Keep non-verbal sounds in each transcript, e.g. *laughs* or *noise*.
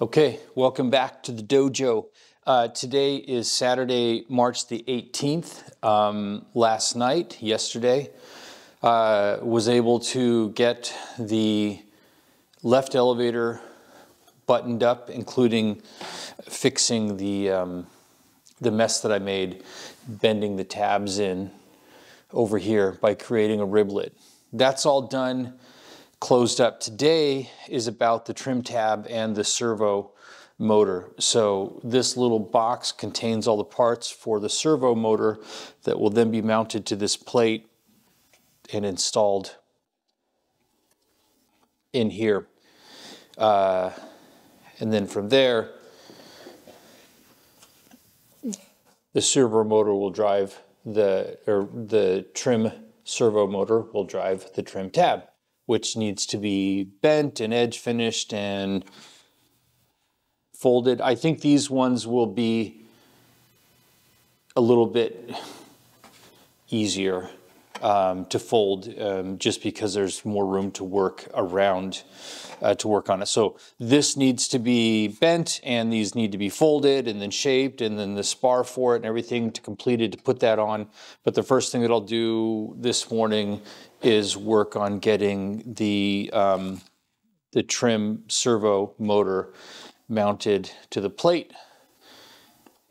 Okay, welcome back to the dojo. Uh, today is Saturday, March the 18th. Um, last night, yesterday, uh, was able to get the left elevator buttoned up, including fixing the um, the mess that I made, bending the tabs in over here by creating a riblet. That's all done closed up today is about the trim tab and the servo motor. So this little box contains all the parts for the servo motor that will then be mounted to this plate and installed in here. Uh, and then from there, the servo motor will drive the, or the trim servo motor will drive the trim tab which needs to be bent and edge finished and folded. I think these ones will be a little bit easier um, to fold um, just because there's more room to work around uh, to work on it. So this needs to be bent and these need to be folded and then shaped and then the spar for it and everything to complete it to put that on. But the first thing that I'll do this morning is work on getting the um, the trim servo motor mounted to the plate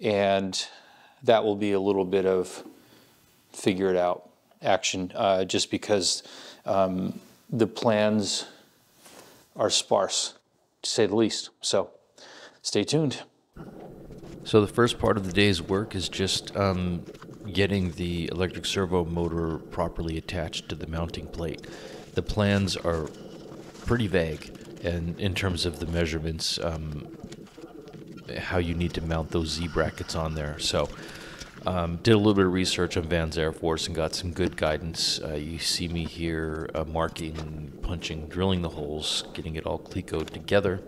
and that will be a little bit of figure it out action uh, just because um, the plans are sparse, to say the least. So stay tuned. So the first part of the day's work is just um, getting the electric servo motor properly attached to the mounting plate. The plans are pretty vague, and in terms of the measurements, um, how you need to mount those Z brackets on there. So um, did a little bit of research on Van's Air Force and got some good guidance. Uh, you see me here uh, marking, punching, drilling the holes, getting it all clecoed together,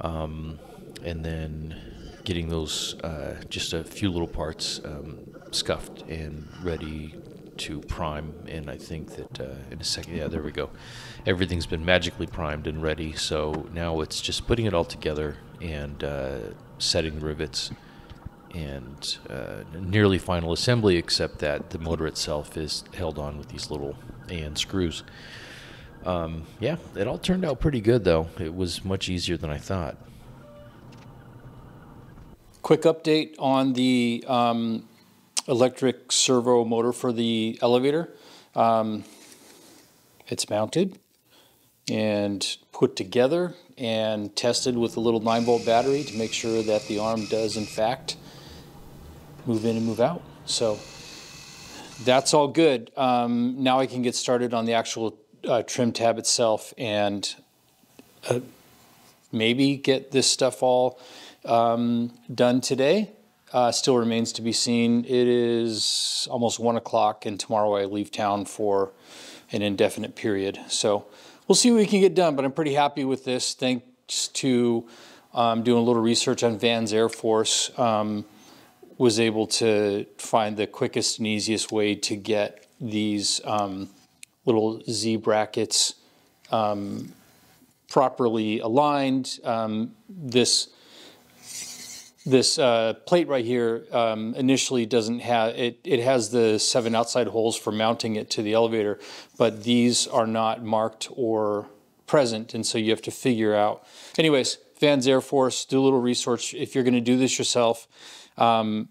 um, and then getting those uh, just a few little parts um, scuffed and ready to prime. And I think that uh, in a second, yeah, there we go. Everything's been magically primed and ready. So now it's just putting it all together and uh, setting the rivets and uh, nearly final assembly, except that the motor itself is held on with these little AN screws. Um, yeah, it all turned out pretty good, though. It was much easier than I thought. Quick update on the um, electric servo motor for the elevator. Um, it's mounted and put together and tested with a little 9 volt battery to make sure that the arm does in fact move in and move out. So that's all good. Um, now I can get started on the actual uh, trim tab itself and uh, maybe get this stuff all um, done today. Uh, still remains to be seen. It is almost one o'clock, and tomorrow I leave town for an indefinite period. So we'll see what we can get done. But I'm pretty happy with this. Thanks to um, doing a little research on Van's Air Force. Um, was able to find the quickest and easiest way to get these um, little Z brackets um, properly aligned. Um, this this uh, plate right here um, initially doesn't have it. It has the seven outside holes for mounting it to the elevator, but these are not marked or present, and so you have to figure out. Anyways, Vans Air Force, do a little research if you're going to do this yourself. Um,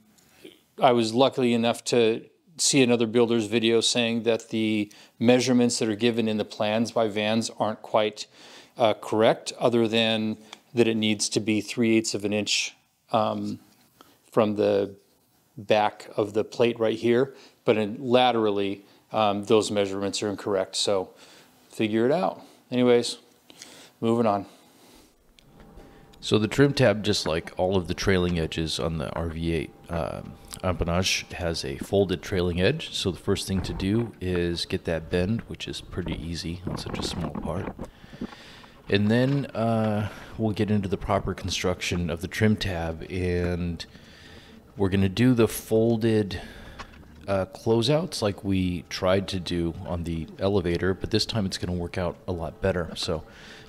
I was lucky enough to see another builder's video saying that the measurements that are given in the plans by Vans aren't quite uh, correct, other than that it needs to be 3 eighths of an inch um, from the back of the plate right here, but in, laterally, um, those measurements are incorrect. So figure it out. Anyways, moving on. So the trim tab, just like all of the trailing edges on the RV8 um, empennage, has a folded trailing edge. So the first thing to do is get that bend, which is pretty easy on such a small part. And then uh, we'll get into the proper construction of the trim tab, and we're going to do the folded uh, closeouts like we tried to do on the elevator, but this time it's going to work out a lot better. So,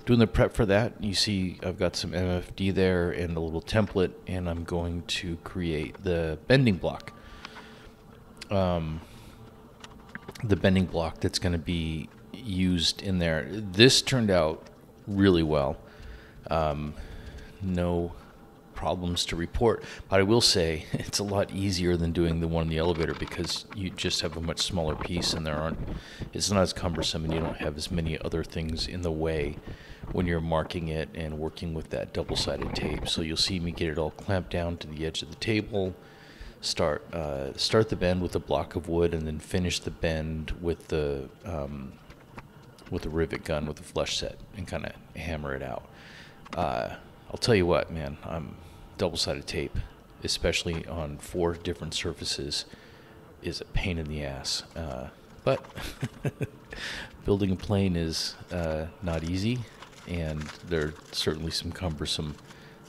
doing the prep for that, you see I've got some MDF there and a little template, and I'm going to create the bending block. Um, the bending block that's going to be used in there. This turned out really well. Um, no problems to report. But I will say *laughs* it's a lot easier than doing the one in the elevator because you just have a much smaller piece and there aren't, it's not as cumbersome and you don't have as many other things in the way when you're marking it and working with that double sided tape. So you'll see me get it all clamped down to the edge of the table. Start uh, start the bend with a block of wood, and then finish the bend with the um, with a rivet gun with a flush set, and kind of hammer it out. Uh, I'll tell you what, man, I'm double-sided tape, especially on four different surfaces, is a pain in the ass. Uh, but *laughs* building a plane is uh, not easy, and there are certainly some cumbersome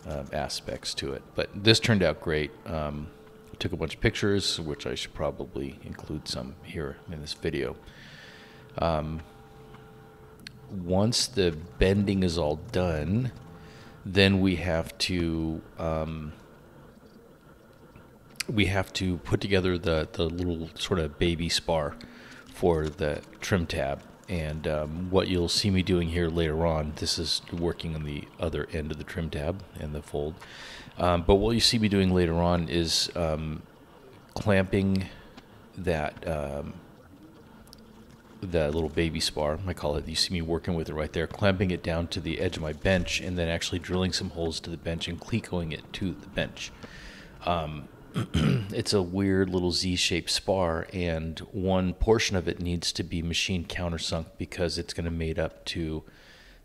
uh, aspects to it. But this turned out great. Um, took a bunch of pictures, which I should probably include some here in this video. Um, once the bending is all done, then we have to um, we have to put together the the little sort of baby spar for the trim tab. And um, what you'll see me doing here later on, this is working on the other end of the trim tab and the fold. Um, but what you see me doing later on is um, clamping that the little baby spar, I call it. You see me working with it right there, clamping it down to the edge of my bench, and then actually drilling some holes to the bench and clecoing it to the bench. Um, *clears throat* it's a weird little Z-shaped spar, and one portion of it needs to be machine countersunk because it's going to mate up to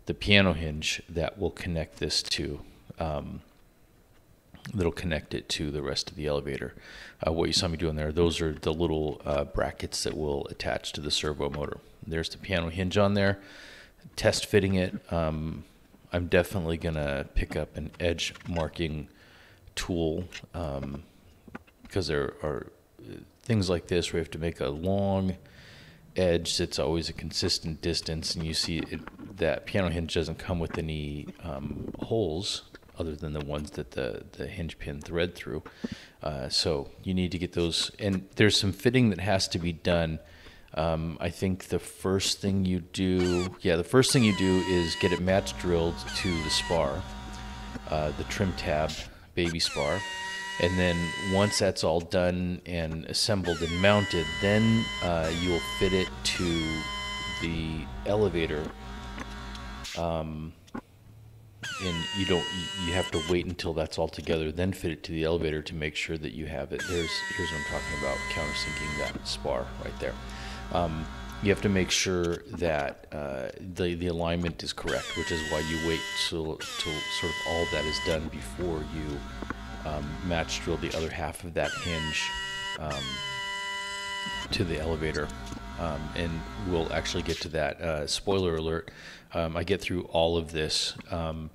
the piano hinge that will connect this to. Um, that'll connect it to the rest of the elevator. Uh, what you saw me doing there, those are the little uh, brackets that will attach to the servo motor. There's the piano hinge on there. Test fitting it. Um, I'm definitely going to pick up an edge marking tool um, because there are uh, things like this where you have to make a long edge that's always a consistent distance and you see it, that piano hinge doesn't come with any um, holes other than the ones that the, the hinge pin thread through. Uh, so you need to get those, and there's some fitting that has to be done. Um, I think the first thing you do, yeah, the first thing you do is get it match drilled to the spar, uh, the trim tab baby spar. And then once that's all done and assembled and mounted, then uh, you'll fit it to the elevator. Um, and you don't you have to wait until that's all together then fit it to the elevator to make sure that you have it. There's here's what i'm talking about countersinking that spar right there. Um, you have to make sure that uh, the the alignment is correct which is why you wait till till sort of all that is done before you um, match drill the other half of that hinge um, to the elevator um, and we'll actually get to that uh, spoiler alert um, I get through all of this um,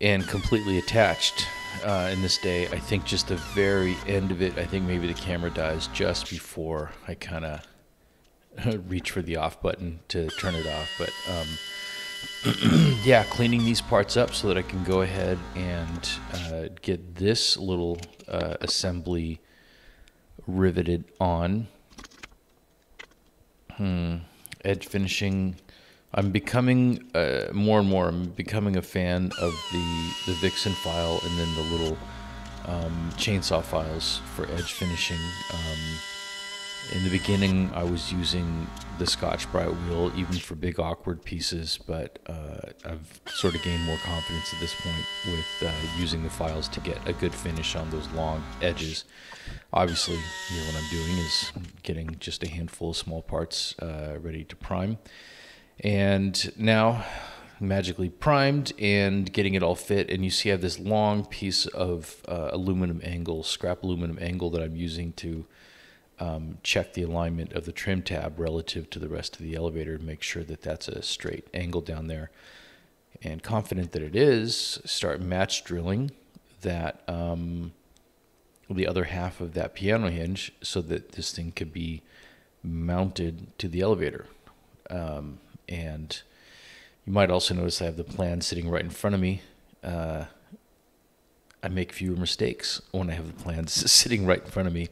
and completely attached uh, in this day. I think just the very end of it, I think maybe the camera dies just before I kind of *laughs* reach for the off button to turn it off. But um, *clears throat* yeah, cleaning these parts up so that I can go ahead and uh, get this little uh, assembly riveted on. Hmm. Edge finishing I'm becoming uh, more and more. I'm becoming a fan of the the Vixen file and then the little um, chainsaw files for edge finishing. Um, in the beginning, I was using the Scotch-Brite wheel even for big awkward pieces, but uh, I've sort of gained more confidence at this point with uh, using the files to get a good finish on those long edges. Obviously, here what I'm doing is getting just a handful of small parts uh, ready to prime. And now magically primed and getting it all fit and you see I have this long piece of uh, aluminum angle scrap aluminum angle that I'm using to um, check the alignment of the trim tab relative to the rest of the elevator to make sure that that's a straight angle down there. And confident that it is start match drilling that um, the other half of that piano hinge so that this thing could be mounted to the elevator. Um, and you might also notice I have the plan sitting right in front of me. Uh, I make fewer mistakes when I have the plans *laughs* sitting right in front of me,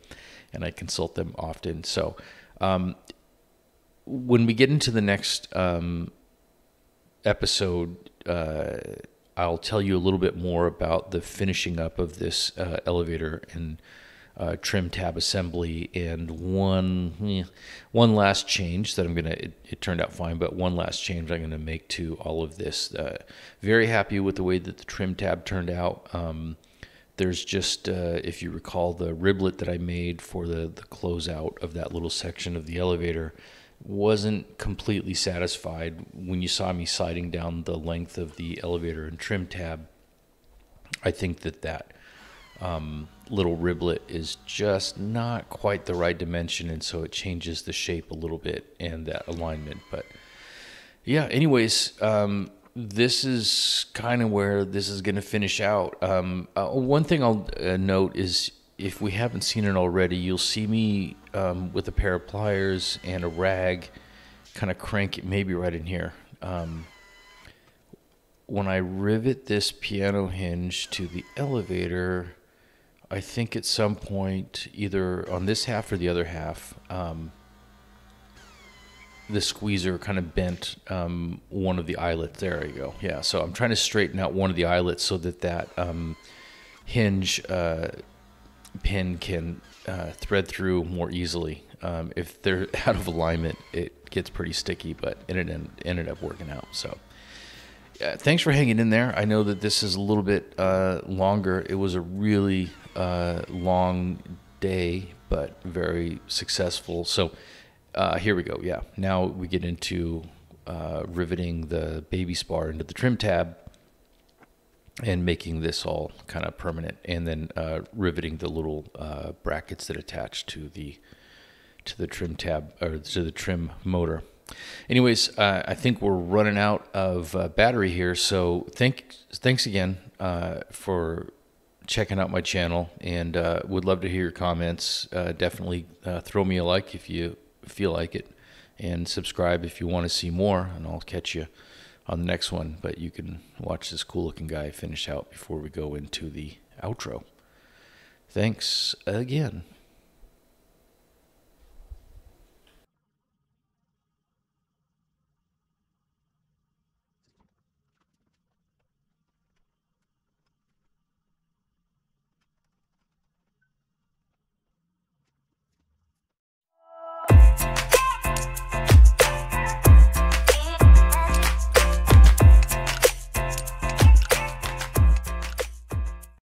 and I consult them often. So, um, when we get into the next um, episode, uh, I'll tell you a little bit more about the finishing up of this uh, elevator and uh, trim tab assembly and one eh, one last change that I'm gonna it, it, turned out fine but one last change I'm gonna make to all of this. Uh, very happy with the way that the trim tab turned out. Um, there's just uh, if you recall the riblet that I made for the the closeout of that little section of the elevator wasn't completely satisfied when you saw me sliding down the length of the elevator and trim tab I think that that um, little riblet is just not quite the right dimension, and so it changes the shape a little bit and that alignment. But yeah, anyways, um, this is kind of where this is going to finish out. Um, uh, one thing I'll uh, note is if we haven't seen it already, you'll see me um, with a pair of pliers and a rag kind of crank it maybe right in here. Um, when I rivet this piano hinge to the elevator, I think at some point, either on this half or the other half, um, the squeezer kind of bent um, one of the eyelets. There you go. Yeah. So I'm trying to straighten out one of the eyelets so that that um, hinge uh, pin can uh, thread through more easily. Um, if they're *laughs* out of alignment, it gets pretty sticky, but it ended, ended up working out. So. Uh, thanks for hanging in there. I know that this is a little bit uh, longer. It was a really uh, long day, but very successful. So uh, here we go. Yeah, now we get into uh, riveting the baby spar into the trim tab and making this all kind of permanent, and then uh, riveting the little uh, brackets that attach to the to the trim tab or to the trim motor. Anyways, uh, I think we're running out of uh, battery here, so thank thanks again for checking out my channel and uh, would love to hear your comments. Uh, definitely uh, throw me a like if you feel like it and subscribe if you want to see more, and I'll catch you on the next one. But you can watch this cool looking guy finish out before we go into the outro. Thanks again.